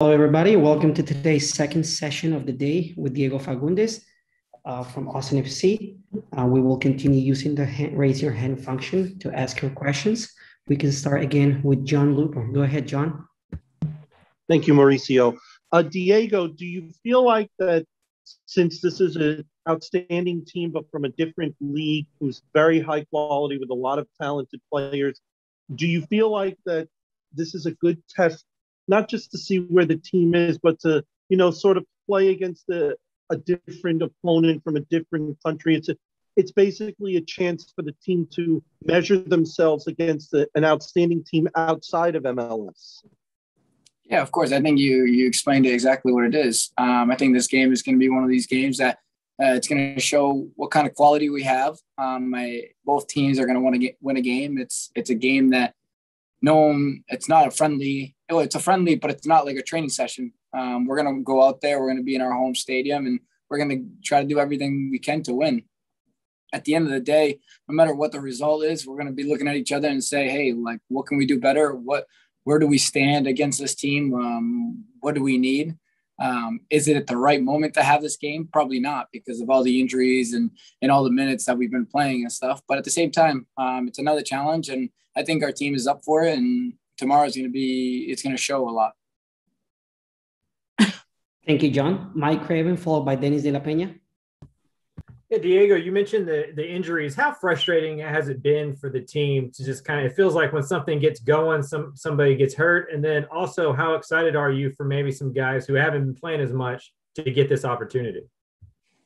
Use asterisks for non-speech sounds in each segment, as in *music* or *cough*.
Hello, everybody. Welcome to today's second session of the day with Diego Fagundez uh, from Austin FC. Uh, we will continue using the hand, raise your hand function to ask your questions. We can start again with John Lupo. Go ahead, John. Thank you, Mauricio. Uh, Diego, do you feel like that since this is an outstanding team, but from a different league who's very high quality with a lot of talented players, do you feel like that this is a good test not just to see where the team is, but to you know sort of play against a, a different opponent from a different country. It's a it's basically a chance for the team to measure themselves against a, an outstanding team outside of MLS. Yeah, of course. I think you you explained it exactly what it is. Um, I think this game is going to be one of these games that uh, it's going to show what kind of quality we have. Um, my, both teams are going to want to win a game. It's it's a game that no one. It's not a friendly oh, it's a friendly, but it's not like a training session. Um, we're gonna go out there. We're gonna be in our home stadium, and we're gonna try to do everything we can to win. At the end of the day, no matter what the result is, we're gonna be looking at each other and say, "Hey, like, what can we do better? What, where do we stand against this team? Um, what do we need?" Um, is it at the right moment to have this game? Probably not because of all the injuries and and all the minutes that we've been playing and stuff. But at the same time, um, it's another challenge, and I think our team is up for it. And tomorrow is going to be it's going to show a lot. Thank you, John. Mike Craven, followed by Dennis De La Peña. Yeah, Diego, you mentioned the the injuries. How frustrating has it been for the team to just kind of? It feels like when something gets going, some somebody gets hurt, and then also how excited are you for maybe some guys who haven't been playing as much to get this opportunity?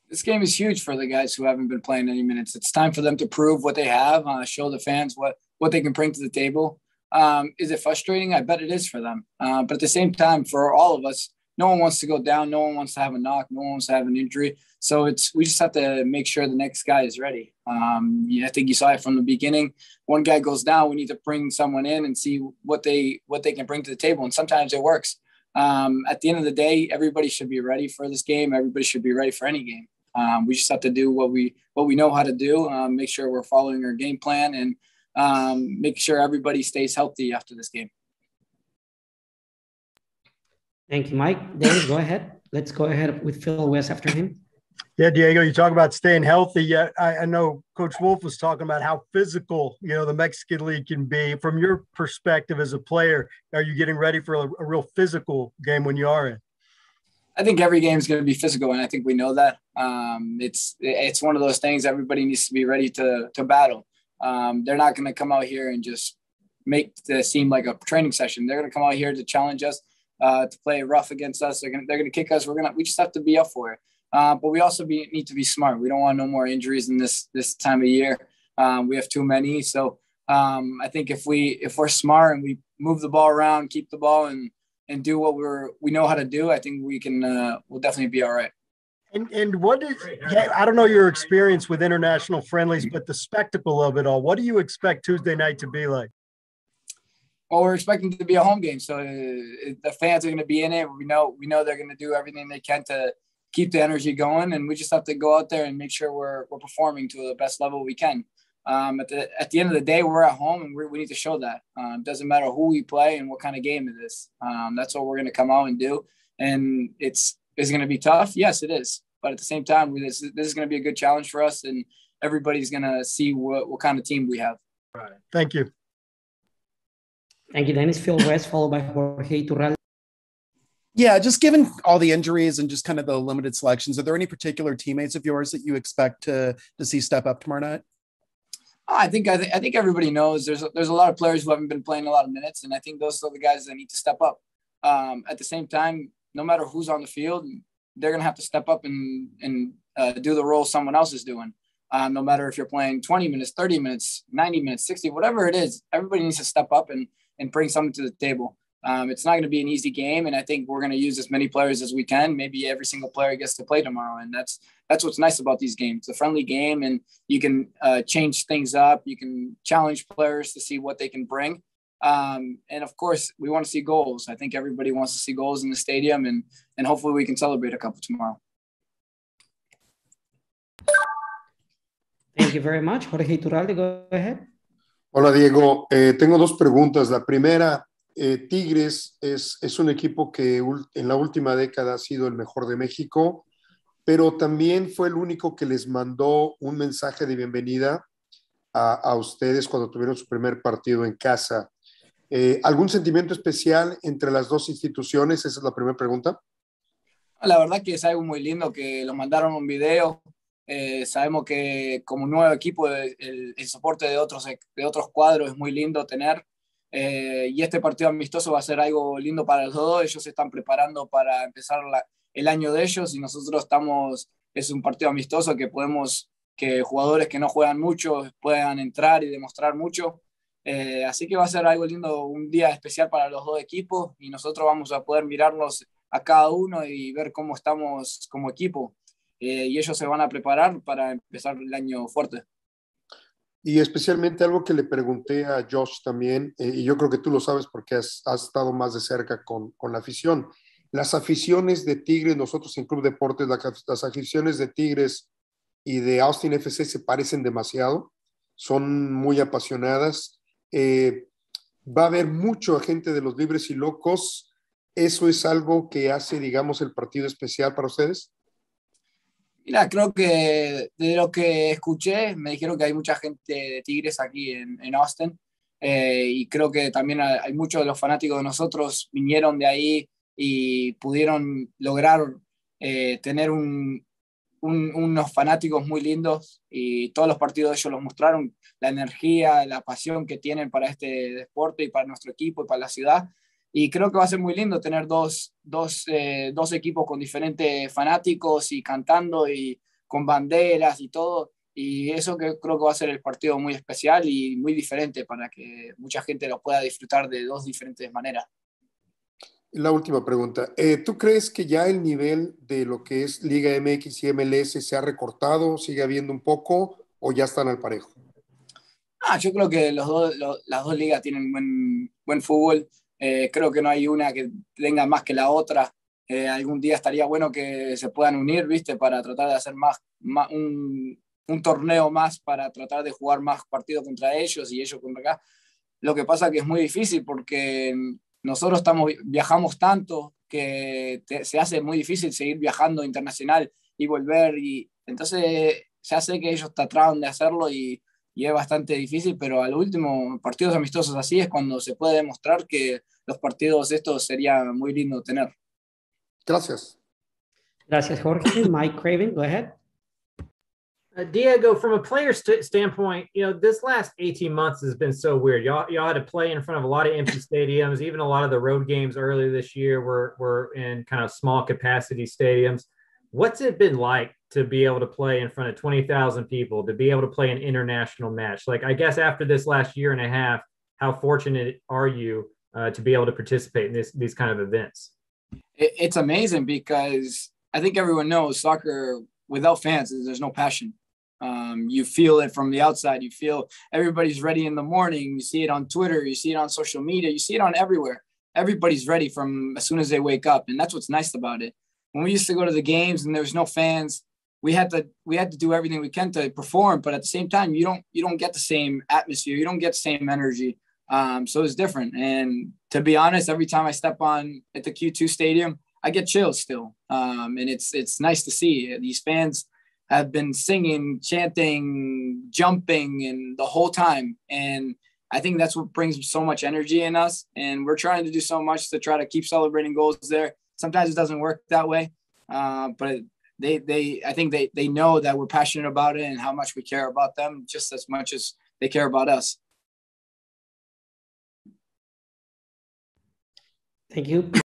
This game is huge for the guys who haven't been playing any minutes. It's time for them to prove what they have, uh, show the fans what what they can bring to the table. Um, is it frustrating? I bet it is for them. Uh, but at the same time, for all of us, no one wants to go down. No one wants to have a knock. No one wants to have an injury. So it's we just have to make sure the next guy is ready. Um, yeah, I think you saw it from the beginning. One guy goes down, we need to bring someone in and see what they what they can bring to the table. And sometimes it works. Um, at the end of the day, everybody should be ready for this game. Everybody should be ready for any game. Um, we just have to do what we what we know how to do. Um, make sure we're following our game plan and um, make sure everybody stays healthy after this game. Thank you, Mike. Dennis, go ahead. Let's go ahead with Phil West after him. Yeah, Diego, you talk about staying healthy. Yeah, I, I, know Coach Wolff was talking about how physical, you know, the Mexican League can be. From your perspective as a player, are you getting ready for a, a real physical game when you are in? I think every game is going to be physical, and I think we know that. Um, it's it's one of those things everybody needs to be ready to to battle. Um, they're not going to come out here and just make this seem like a training session. They're going to come out here to challenge us, uh, to play rough against us. They're going to, they're going to kick us. We're going to, we just have to be up for it. Uh, but we also be, need to be smart. We don't want no more injuries in this, this time of year. Um, we have too many. So um, I think if we, if we're smart and we move the ball around, keep the ball and, and do what we're, we know how to do, I think we can, uh, we'll definitely be all right. And and what is I don't know your experience with international friendlies, but the spectacle of it all. What do you expect Tuesday night to be like? Well, we're expecting to be a home game, so uh, the fans are going to be in it. We know we know they're going to do everything they can to keep the energy going, and we just have to go out there and make sure we're we're performing to the best level we can. Um, at the at the end of the day, we're at home, and we need to show that. Um, doesn't matter who we play and what kind of game it is. Um, that's what we're going to come out and do, and it's is it going to be tough? Yes, it is. But at the same time, this, this is going to be a good challenge for us, and everybody's going to see what, what kind of team we have. Right. Thank you. Thank you, Dennis. Phil West, followed by Jorge Iturralde. Yeah, just given all the injuries and just kind of the limited selections, are there any particular teammates of yours that you expect to to see step up tomorrow night? I think I, th- I think everybody knows there's a, there's a lot of players who haven't been playing a lot of minutes, and I think those are the guys that need to step up. Um, at the same time, no matter who's on the field, they're going to have to step up and and uh, do the role someone else is doing. Um, no matter if you're playing 20 minutes, 30 minutes, 90 minutes, 60, whatever it is, everybody needs to step up and and bring something to the table. Um, it's not going to be an easy game, and I think we're going to use as many players as we can. Maybe every single player gets to play tomorrow, and that's that's what's nice about these games. It's a friendly game, and you can uh, change things up. You can challenge players to see what they can bring, um, and of course, we want to see goals. I think everybody wants to see goals in the stadium, and and hopefully we can celebrate a couple tomorrow. Thank you very much. Jorge Iturralde, go ahead. Hola Diego, eh, tengo dos preguntas. La primera, eh, Tigres es, es, un equipo que en la última década ha sido el mejor de México, pero también fue el único que les mandó un mensaje de bienvenida a, a ustedes cuando tuvieron su primer partido en casa. Eh, ¿Algún sentimiento especial entre las dos instituciones? Esa es la primera pregunta. La verdad que es algo muy lindo que lo mandaron un video. Eh, sabemos que como nuevo equipo el, el, soporte de otros, de otros cuadros es muy lindo tener. Eh, y este partido amistoso va a ser algo lindo para los dos. Ellos se están preparando para empezar la, el año de ellos y nosotros estamos, es un partido amistoso que podemos, que jugadores que no juegan mucho puedan entrar y demostrar mucho. Eh, así que va a ser algo lindo, un día especial para los dos equipos y nosotros vamos a poder mirarnos a cada uno y ver cómo estamos como equipo. Eh, y ellos se van a preparar para empezar el año fuerte. Y especialmente algo que le pregunté a Josh también, eh, y yo creo que tú lo sabes porque has, estado más de cerca con, con, la afición. Las aficiones de Tigres, nosotros en Club Deportes, las aficiones de Tigres y de Austin FC se parecen demasiado, son muy apasionadas. Eh, va a haber mucho gente de los libres y locos. ¿Eso es algo que hace, digamos, el partido especial para ustedes? Mira, creo que de lo que escuché, me dijeron que hay mucha gente de Tigres aquí en, en Austin. Eh, y creo que también hay muchos de los fanáticos de nosotros vinieron de ahí y pudieron lograr eh, tener un, unos fanáticos muy lindos y todos los partidos ellos los mostraron, la energía, la pasión que tienen para este deporte y para nuestro equipo y para la ciudad. Y creo que va a ser muy lindo tener dos, dos, eh, dos equipos con diferentes fanáticos y cantando y con banderas y todo. Y eso que creo que va a ser el partido muy especial y muy diferente para que mucha gente lo pueda disfrutar de dos diferentes maneras. La última pregunta. Eh, ¿Tú crees que ya el nivel de lo que es Liga MX y MLS se ha recortado, sigue habiendo un poco o ya están al parejo? Ah, yo creo que los las dos ligas tienen buen, fútbol. Eh, creo que no hay una que tenga más que la otra. Eh, algún día estaría bueno que se puedan unir, ¿viste? Para tratar de hacer más, un, un, torneo más, para tratar de jugar más partidos contra ellos y ellos contra acá. Lo que pasa que es muy difícil porque nosotros estamos, viajamos tanto que se hace muy difícil seguir viajando internacional y volver. Y entonces ya sé que ellos trataron de hacerlo y, y, es bastante difícil, pero al último, partidos amistosos así es cuando se puede demostrar que los partidos estos sería muy lindo tener. Gracias. Gracias, Jorge. *coughs* Mike Craven, go ahead. Uh, Diego, from a player st- standpoint, you know, this last 18 months has been so weird. Y'all, y'all had to play in front of a lot of empty stadiums. Even a lot of the road games earlier this year were, were in kind of small capacity stadiums. What's it been like to be able to play in front of 20,000 people, to be able to play an international match? Like, I guess after this last year and a half, how fortunate are you uh, to be able to participate in this, these kind of events? It's amazing because I think everyone knows soccer without fans, there's no passion um, you feel it from the outside. You feel everybody's ready in the morning. You see it on Twitter. You see it on social media. You see it on everywhere. Everybody's ready from as soon as they wake up, and that's what's nice about it. When we used to go to the games and there was no fans, we had to we had to do everything we can to perform. But at the same time, you don't you don't get the same atmosphere. You don't get the same energy. Um, so it's different. And to be honest, every time I step on at the Q2 Stadium, I get chills still. Um, and it's it's nice to see these fans have been singing, chanting, jumping, and the whole time. And I think that's what brings so much energy in us. And we're trying to do so much to try to keep celebrating goals there. Sometimes it doesn't work that way, uh, but they, they, I think they, they know that we're passionate about it and how much we care about them just as much as they care about us. Thank you.